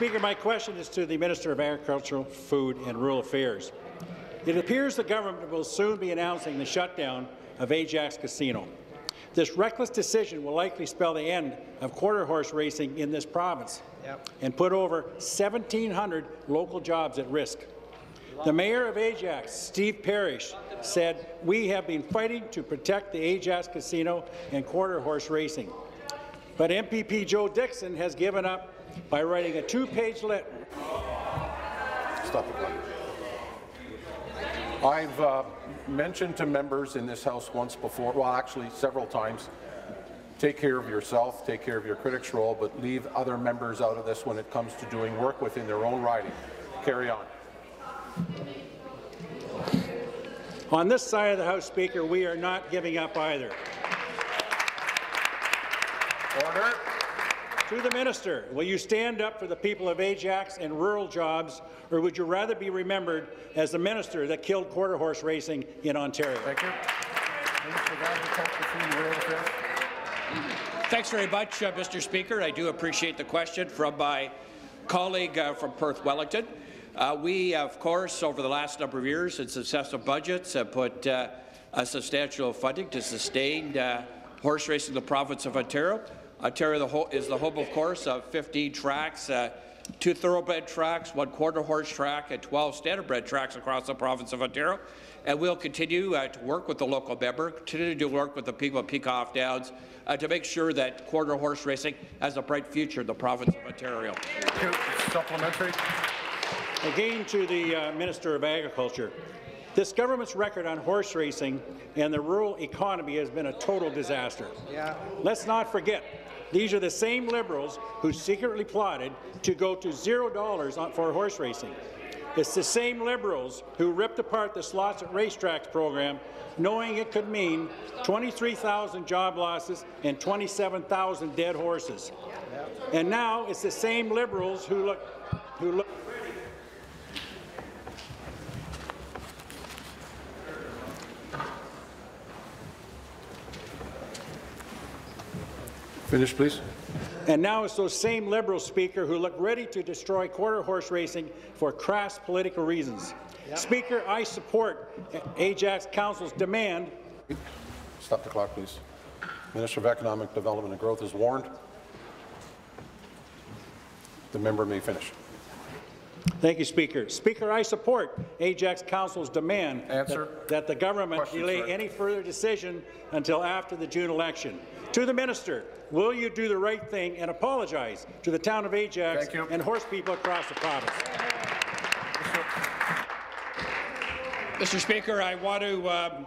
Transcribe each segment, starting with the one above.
Speaker, my question is to the Minister of Agriculture, Food and Rural Affairs. It appears the government will soon be announcing the shutdown of Ajax Casino. This reckless decision will likely spell the end of quarter horse racing in this province yep. and put over 1,700 local jobs at risk. The mayor of Ajax, Steve Parish, said, we have been fighting to protect the Ajax Casino and quarter horse racing. But MPP Joe Dickson has given up by writing a two-page letter. Stop the clock. I've uh, mentioned to members in this House once before, well, actually several times, take care of yourself, take care of your critics role, but leave other members out of this when it comes to doing work within their own riding. Carry on. On this side of the House, Speaker, we are not giving up either. Order. To the minister, will you stand up for the people of Ajax and rural jobs, or would you rather be remembered as the minister that killed quarter horse racing in Ontario? Thank you. Thanks very much, uh, Mr. Speaker. I do appreciate the question from my colleague uh, from Perth Wellington. Uh, we, of course, over the last number of years in successive budgets have put uh, a substantial funding to sustain uh, horse racing in the province of Ontario. Ontario the is the home, of course, of 15 tracks, uh, two thoroughbred tracks, one quarter horse track, and 12 standardbred tracks across the province of Ontario. And we'll continue uh, to work with the local member, continue to work with the people of Peacock Downs uh, to make sure that quarter horse racing has a bright future in the province of Ontario. Supplementary. Again to the uh, Minister of Agriculture. This government's record on horse racing and the rural economy has been a total disaster. Yeah. Let's not forget, these are the same Liberals who secretly plotted to go to zero dollars for horse racing. It's the same Liberals who ripped apart the slots at racetracks program, knowing it could mean 23,000 job losses and 27,000 dead horses. And now it's the same Liberals who look, who look Finish, please. And now it's those same Liberal speaker who look ready to destroy quarter horse racing for crass political reasons. Yep. Speaker, I support Ajax Council's demand. Stop the clock, please. Minister of Economic Development and Growth is warned. The member may finish. Thank you, Speaker. Speaker, I support Ajax Council's demand that, that, the government Question, delay sir. any further decision until after the June election. To the minister, will you do the right thing and apologize to the town of Ajax and horse people across the province? Mr. Speaker, I want to um,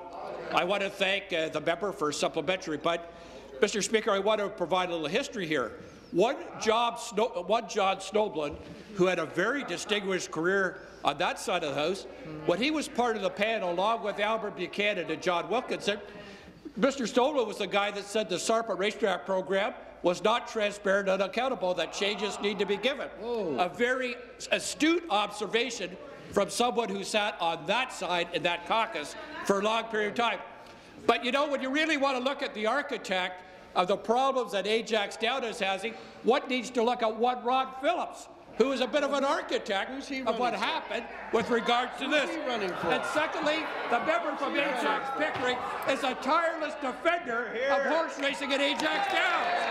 I want to thank uh, the member for supplementary, but Mr. Speaker, I want to provide a little history here. One, job John Snobelen, who had a very distinguished career on that side of the House, when he was part of the panel, along with Albert Buchanan and John Wilkinson, Mr. Snobelen was the guy that said the SARPA racetrack program was not transparent and accountable, that changes need to be given. Whoa. A very astute observation from someone who sat on that side in that caucus for a long period of time. But you know, when you really want to look at the architect of the problems that Ajax Down is having, what needs to look at what Rod Phillips who is a bit of an architect of what for? happened with regards to this. And secondly, the member from Ajax Pickering is a tireless defender Here. of horse racing at Ajax Downs.